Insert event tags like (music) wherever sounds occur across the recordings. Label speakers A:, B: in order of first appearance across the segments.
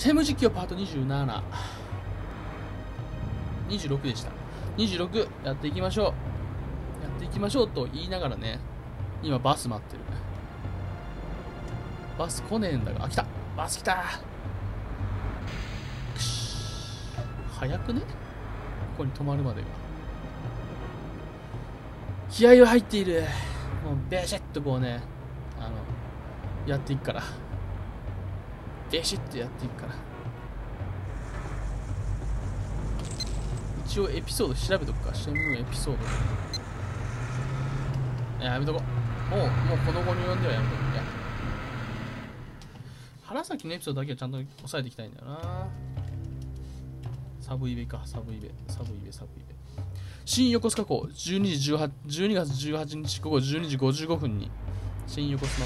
A: セム実況パート27。26でした。26やっていきましょう。やっていきましょうと言いながらね、今バス待ってる。バス来ねえんだが、あ、来たバス来たくし早くね？ここに止まるまでが。気合は入っている。もうベシッとこうね、あの、やっていくから。ベシッとやっていくから。一応エピソード調べとくか。新聞エピソード。やめとこう。もう、もうこの後に読んではやめとこう。や。花咲のエピソードだけはちゃんと押さえていきたいんだよな。サブイベか、サブイベ、サブイベ、サブイベ。新横須賀港12時18 12月18日午後12時55分に新横須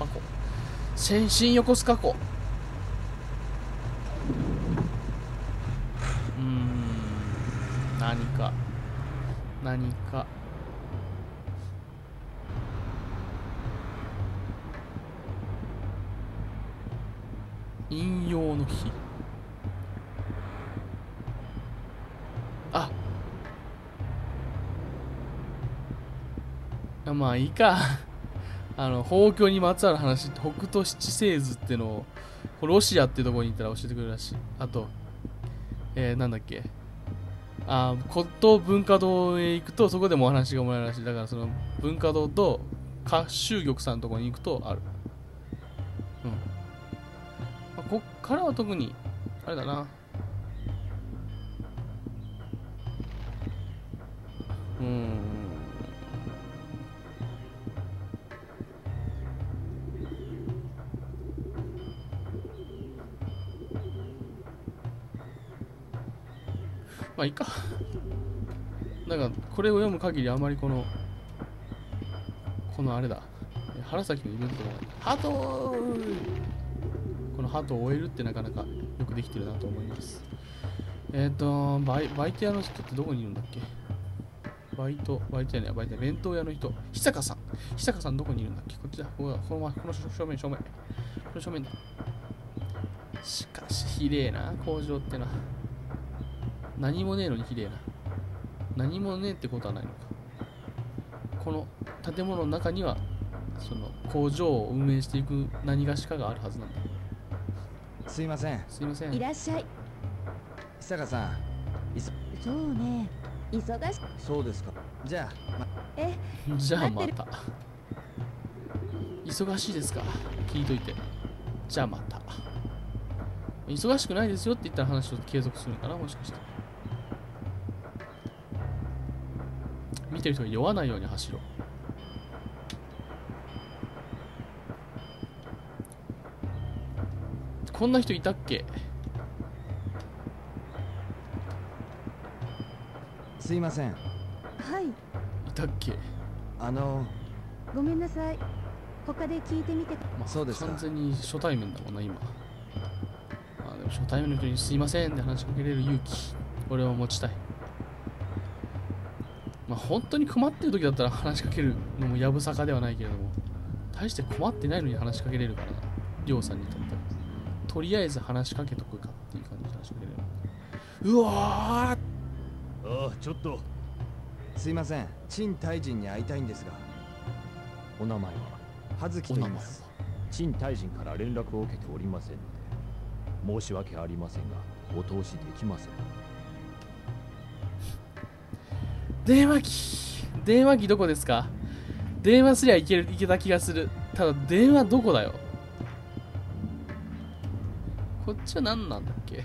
A: 賀港新横須賀港うーん何か何か。引用の日。あ。あまあいいか。(laughs) あの豊教にまつわる話北斗七星図ってのをロシアってとこに行ったら教えてくれるらしい。あとえー、なんだっけ。あ骨董文化堂へ行くとそこでもお話がもらえるらしい。だからその文化堂と歌集玉さんのとこに行くとある。うん、まあ、こっからは特にあれだな。うん。まあいいか。なんか、これを読む限りあまりこの、このあれだ。花咲のイベントとか、ハートこのハートを終えるってなかなかよくできてるなと思います。えっ、ー、とバイ、バイト屋の人ってどこにいるんだっけ？バイト、バイト屋ね、バイト屋、弁当屋の人。久坂さん。久坂さんどこにいるんだっけ？こっちだ。こここの前、この正面、正面。この正面だ。しかし、綺麗な工場ってのは。何もねえのに綺麗な。何もねえってことはないのか。この建物の中にはその工場を運営していく何がしかがあるはずなんだ。
B: すいません。
A: すいません。
C: いらっしゃい。
B: 久坂さんいそ
C: そうね。忙し
B: そうですか。じゃあ、ま、
C: え (laughs)
A: じゃあま
C: 待って
A: た。忙しいですか？聞いといて。じゃあまた。忙しくないですよって言ったら話を継続するのかな？もしかして見てる人が酔わないように走ろう。こんな人いたっけ？
B: すいません。
C: はい。
A: いたっけ、
B: あの
C: ごめんなさい。他で聞いてみて。
A: まあ
B: そうですか。
A: 完全に初対面だもんな今。あでも初対面の人にすいませんって話しかけれる勇気俺は持ちたいまあ本当に困ってる時だったら話しかけるのもやぶさかではないけれども大して困ってないのに話しかけれるからなりょうさんにとっては。とりあえず話しかけとくかっていう感じで話しかけれる。うわ
D: ああちょっと。
B: すいません。陳大臣に会いたいんですが。
D: お名前は
B: 葉月と
A: お名前は？
B: 言います
D: 陳大臣から連絡を受けておりませんので申し訳ありませんがお通しできません
A: 電話機。電話機どこですか？電話すりゃいけるいけた気がする。ただ電話どこだよ？こっちは何なんだっけ？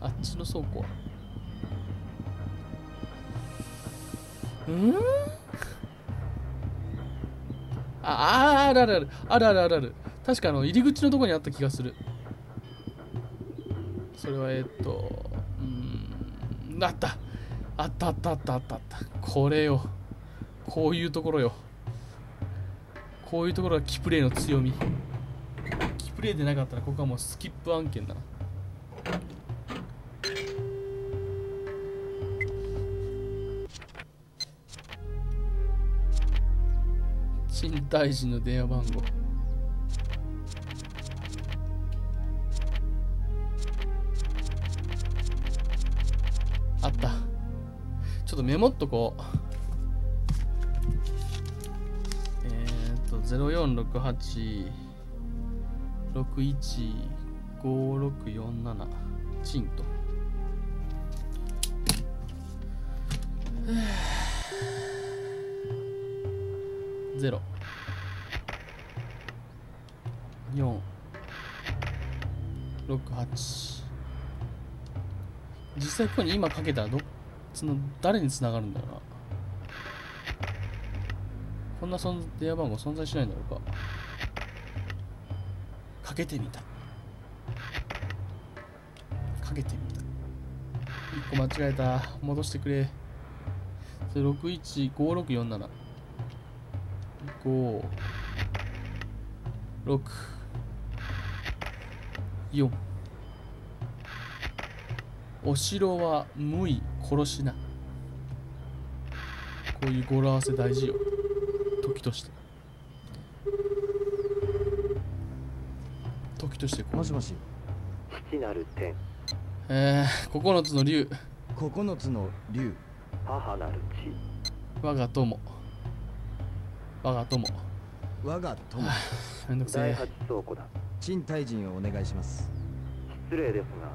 A: あっちの倉庫は。うん？ああるあるある。あるあるあるある。確かあの入り口のとこにあった気がする。それはえっとうんあった。あったあったあったあったあった。これよ。こういうところよ。こういうところがキプレイの強み。キプレイでなかったらここはもうスキップ案件だな。賃貸人の電話番号。あった。ちょっとメモっとこう。えー、っと0468 615647チンと。ゼロ。四。六八。実際ここに今かけたらどっその誰につながるんだろうな。こんな存電話番号存在しないんだろうか。かけてみた。かけてみた。1個間違えた。戻してくれ。それ615647 5 6 4お城は無意殺しな。こういう語呂合わせ大事よ。時として。時としてこう。
B: もしもし。
E: 父なる天。
A: えー、9つの竜。
B: 9つの竜。
E: 母なる地。
A: 我が友。我が友。
B: 我が友。(sighs)
A: めんどくせえ。
E: 第八倉庫だ。
B: 陳大臣をお願いします。
E: 失礼ですが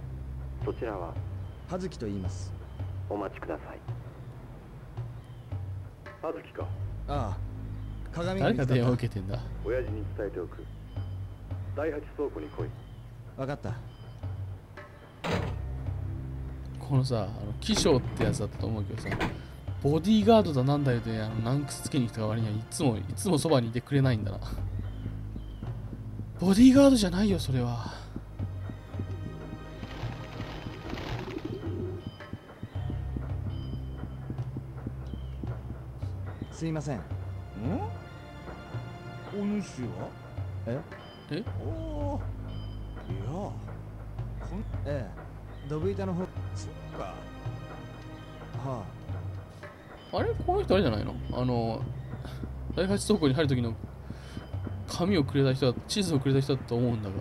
E: そちらは
B: 葉月と言います。
E: お待ちください。葉月か。
B: ああ鏡が
A: 誰が電話受けてんだ？
E: 親父に伝えておく。第八倉庫に来い。
B: た分かった。
A: このさあの気象ってやつだったと思うけどさボディーガードだなんだよであの難癖つけに来た割にはいつもいつもそばにいてくれないんだな。ボディーガードじゃないよそれは
B: すいません。
F: ん？お主は？
B: え？
A: え？
F: おおいやこん
B: ええ。ドブ板の方。は
F: そっか。
B: あ。
A: あれ？この人あれじゃないの？あの第八倉庫に入る時の紙をくれた人だ地図をくれた人だと思うんだが。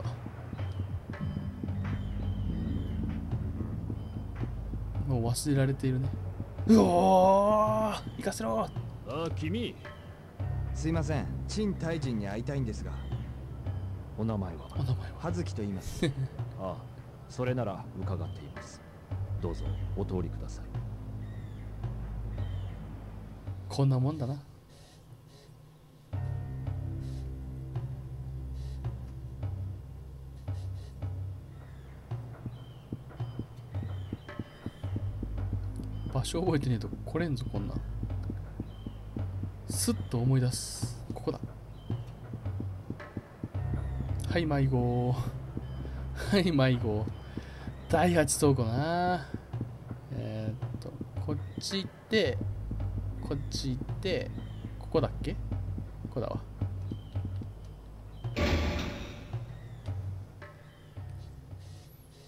A: もう忘れられているね。うおー行かせろ
D: ああ君。
B: すいません。陳大臣に会いたいんですが。
D: お名前は？
A: お名前は？
B: 葉月と言います。(laughs)
D: ああそれなら伺っています。どうぞお通りください。
A: こんなもんだな。場所覚えてねえと来れんぞこんなんすっと思い出す。ここだ。はい迷子。はい迷子。第8倉庫な。えー、っとこっち行ってこっち行ってここだっけ？ここだわ。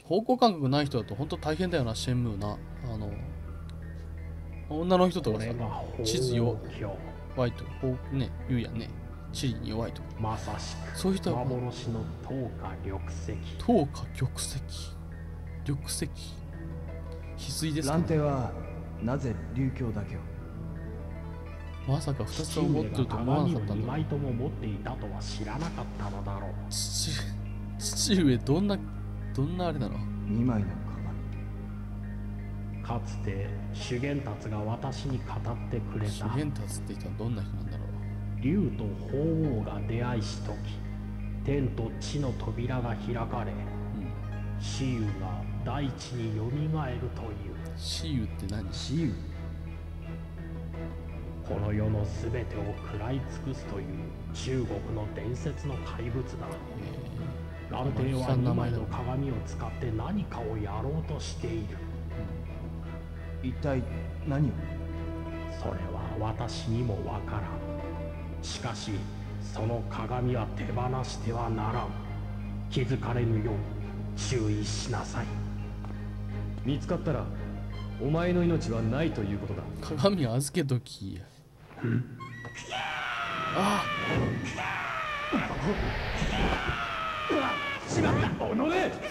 A: 方向感覚ない人だと本当大変だよなシェンムーな。あの女の人とかさ地図弱いとこうね言うやんね。地理に弱いとか。
G: まさしく。
A: そういう人は
G: 幻の灯火緑石。
A: 灯火玉石。緑石。翡翠ですか、
B: 蘭亭はなぜ琉球だけを？
A: まさか2つ
G: 父
A: を持ってると思わな
G: 鏡を2
A: かったんだ
G: 枚とも持っていたとは知らなかったのだろう。
A: 父父上どんなどんなあれなの
B: 2枚の鏡
G: かつて修験達が私に語ってくれ
A: 修
G: た
A: 験達って人はどんな人なんだろう？
G: 竜と鳳凰が出会いし時天と地の扉が開かれ
A: うん。
G: が大地によみがえるという。
A: 私有って何？
B: 私有
G: この世の全てを食らい尽くすという中国の伝説の怪物だ。蘭亭は2枚の鏡を使って何かをやろうとしている
B: 一体何を？
G: それは私にもわからん。しかしその鏡は手放してはならん。気づかれぬよう注意しなさい。
H: 見つかったらお前の命はないということだ。
A: 鏡預けときや。あ！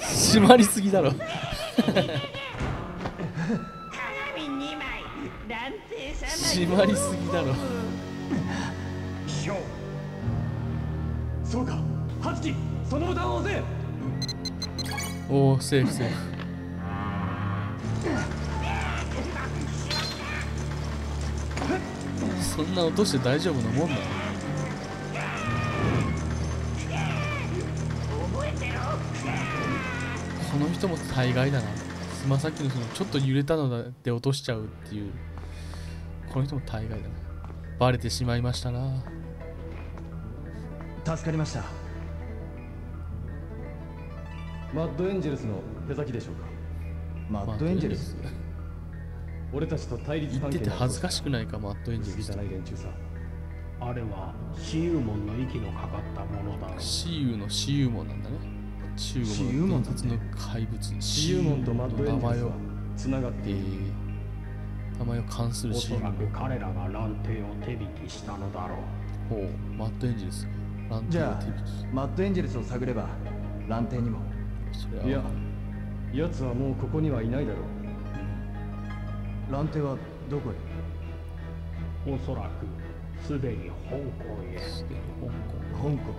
A: 閉まりすぎだろ (laughs) 締まりすぎだろ。
H: そうか。ハチキそのボタンを押せ。
A: おおセーフセーフ。そんな落として大丈夫なもんなのこの人も大概だな。つま先のそのちょっと揺れたので落としちゃうっていうこの人も大概だなバレてしまいましたな。
B: 助かりました。
H: マッドエンジェルスの手先でしょうか。
B: マッドエンジェルス？
H: 俺たちと対立
A: 言って
H: 関係
A: て恥ずかしくないかマッドエンジェルス。
H: 薄汚い連中さ
G: あれは私有門の息のかかったものだろう。
A: シユのシユモンなんだね。中
B: シユ
A: 国の
B: モン
A: 伝説の怪物
H: シユモンとマッドエンジェルスは
A: 名前を。
H: つながって
A: え
H: いる、
A: ー、名前を冠する
G: おそら
A: シユモン
G: く彼らが乱帝を手引きしたのだろう。
A: ほうマッドエンジェルス
B: じゃあ
A: を手引き。
B: マッドエンジェルスを探れば蘭亭にも。
A: い
H: や奴はもうここにはいないだろう。
B: 蘭亭はどこへ？
G: おそらくすでに香港へ。
A: すでに香
B: 香港。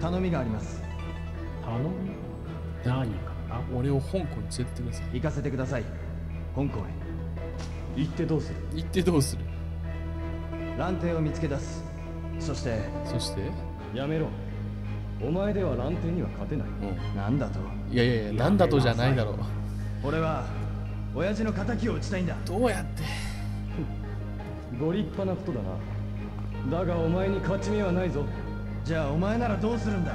B: 頼みがあります。
G: 頼み？何か
A: 俺を香港に連れてってください。
B: 行かせてください香港へ
H: 行ってどうする？
A: 行ってどうする？
B: 蘭亭を見つけ出す。そして
A: そして？
H: やめろ。お前では蘭亭には勝てない。
A: うん。
B: なんだと？
A: いやいやいやなんだとじゃないだろう。
B: 俺は親父の敵を討ちたいんだ。
A: どうやって？
H: ご立派なことだな。だがお前に勝ち目はないぞ。
B: じゃあお前ならどうするんだ？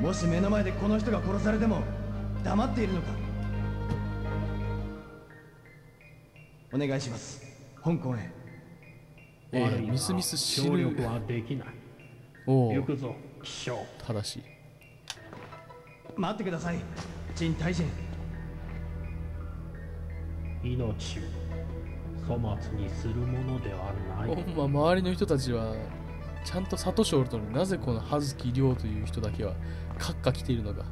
B: もし目の前でこの人が殺されても黙っているのか？お願いします。香港へ。
A: えー、
G: 悪いが
A: ミスミス死
G: 協
A: ぬ
G: 力はできない。
A: おお
G: 行くぞ気象。
A: 正しい。
B: 待ってください。陳大臣。
G: 命を粗末にするものではない。
A: ほんま周りの人たちはちゃんとサトシおるなぜこの葉月亮という人だけはカッカ来ているのか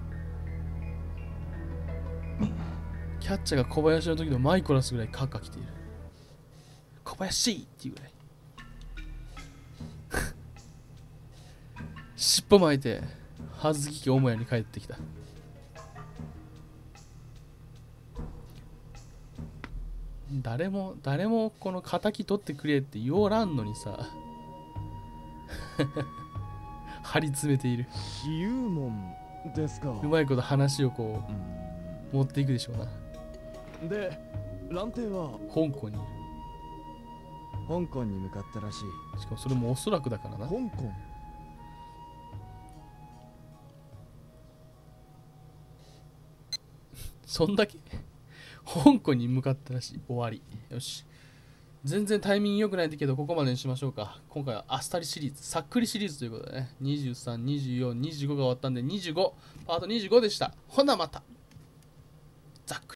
A: キャッチャーが小林の時のマイコラスぐらいカッカ来ている。小林っていうぐらい。(laughs) 尻尾巻いて葉月家母屋に帰ってきた。誰も誰もこの敵取ってくれって言おらんのにさ。(laughs) 張り詰めている。うまいこと話をこう持っていくでしょうな
F: で蘭亭は？
A: 香港に。いる
B: 香港に向かったらしい。
A: しかもそれもおそらくだからな。
F: 香港？
A: そんだけ？香港に向かったらしい。終わり。よし。全然タイミング良くないんだけどここまでにしましょうか。今回はアスタリシリーズ。さっくりシリーズということでね。232425が終わったんで25パート25でした。ほなまた。ざっくり